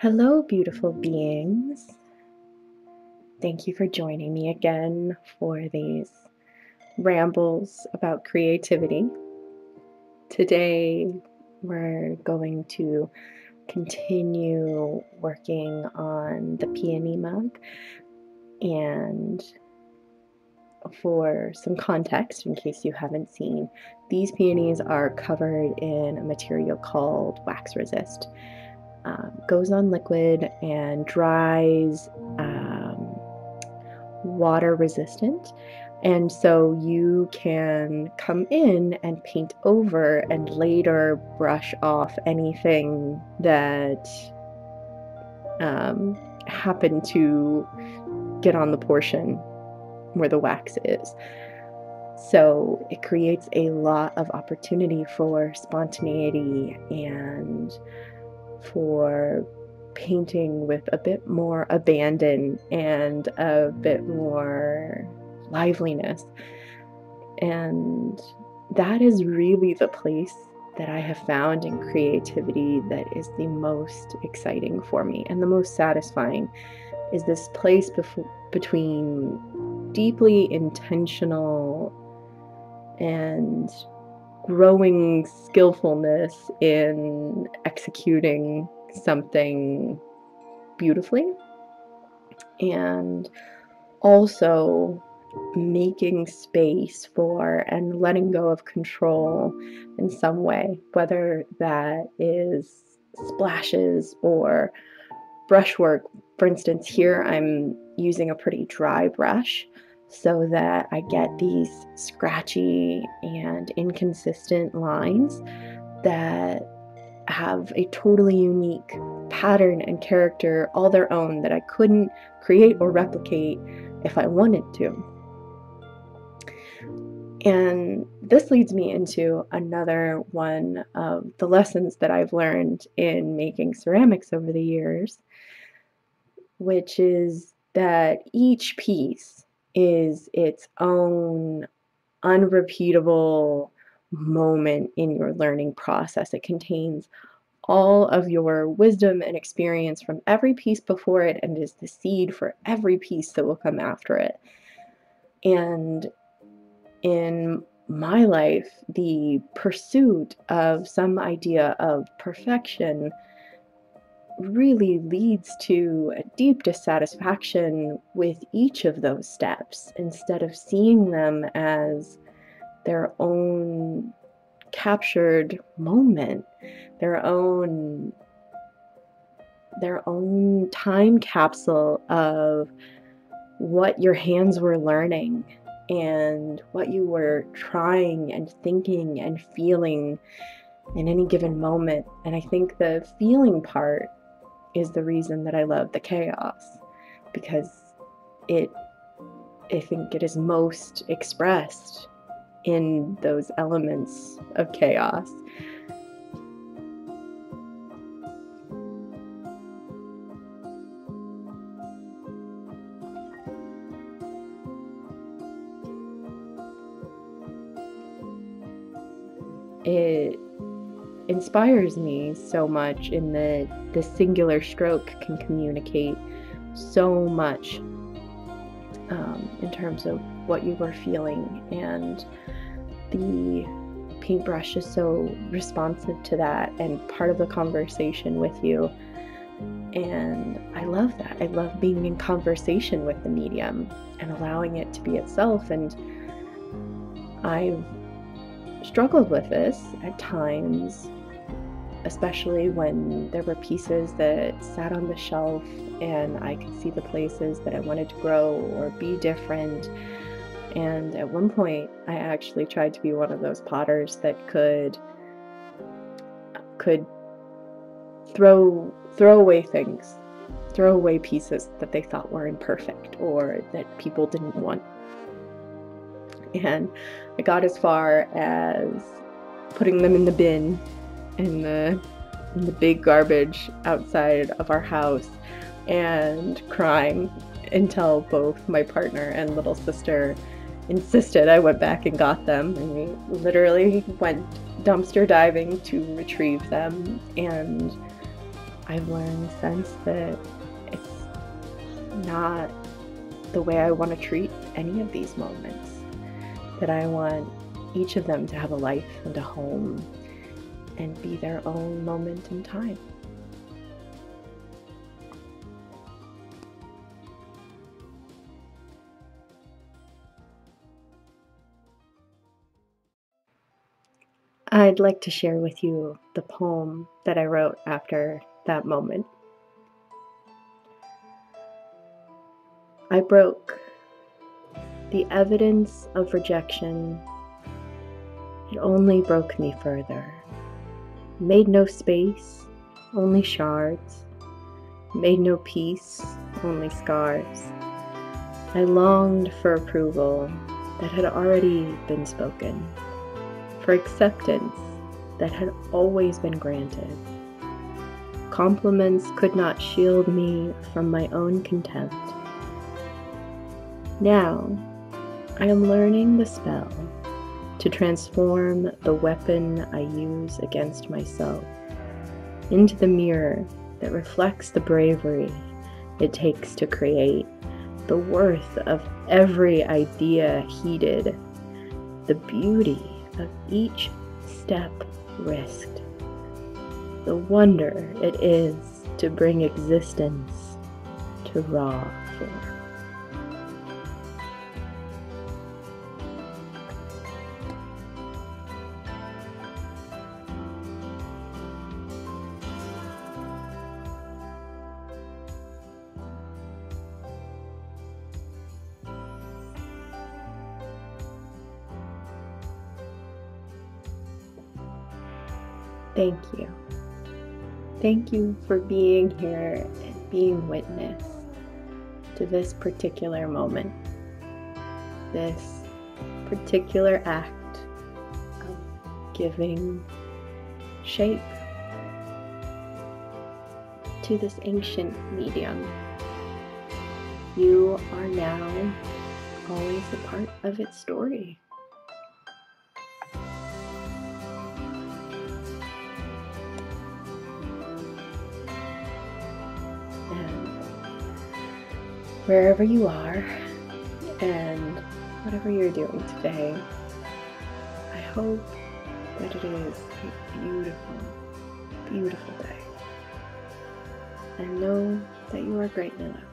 Hello, beautiful beings. Thank you for joining me again for these rambles about creativity. Today, we're going to continue working on the peony mug. And for some context, in case you haven't seen, these peonies are covered in a material called wax resist um, goes on liquid and dries um, water resistant. And so you can come in and paint over and later brush off anything that um, happened to get on the portion where the wax is. So it creates a lot of opportunity for spontaneity and for painting with a bit more abandon and a bit more liveliness. And that is really the place that I have found in creativity that is the most exciting for me and the most satisfying is this place bef- between deeply intentional and growing skillfulness in executing something beautifully and also making space for and letting go of control in some way, whether that is splashes or brushwork. For instance, here I'm using a pretty dry brush so that I get these scratchy and inconsistent lines that have a totally unique pattern and character all their own that I couldn't create or replicate if I wanted to. And this leads me into another one of the lessons that I've learned in making ceramics over the years, which is that each piece is its own unrepeatable moment in your learning process. It contains all of your wisdom and experience from every piece before it and is the seed for every piece that will come after it. And in my life, the pursuit of some idea of perfection really leads to a deep dissatisfaction with each of those steps instead of seeing them as their own captured moment, their own their own time capsule of what your hands were learning and what you were trying and thinking and feeling in any given moment. And I think the feeling part is the reason that I love the chaos because it I think it is most expressed in those elements of chaos. It inspires me so much in the the singular stroke can communicate so much um, in terms of what you were feeling. And the paintbrush is so responsive to that and part of the conversation with you. And I love that. I love being in conversation with the medium and allowing it to be itself. And I've struggled with this at times especially when there were pieces that sat on the shelf and I could see the places that I wanted to grow or be different. And at one point, I actually tried to be one of those potters that could could throw throw away things, throw away pieces that they thought were imperfect or that people didn't want. And I got as far as putting them in the bin in the in the big garbage outside of our house and crying until both my partner and little sister insisted I went back and got them and we literally went dumpster diving to retrieve them and I've learned since that it's not the way I want to treat any of these moments. That I want each of them to have a life and a home and be their own moment in time. I'd like to share with you the poem that I wrote after that moment. I broke the evidence of rejection. It only broke me further. Made no space, only shards. Made no peace, only scars. I longed for approval that had already been spoken for acceptance that had always been granted. Compliments could not shield me from my own contempt. Now, I am learning the spell to transform the weapon I use against myself into the mirror that reflects the bravery it takes to create, the worth of every idea heeded, the beauty of each step risked. The wonder it is to bring existence to raw form. Thank you. Thank you for being here and being witness to this particular moment, this particular act of giving shape to this ancient medium. You are now always a part of its story. Wherever you are and whatever you're doing today, I hope that it is a beautiful, beautiful day. And know that you are great loved.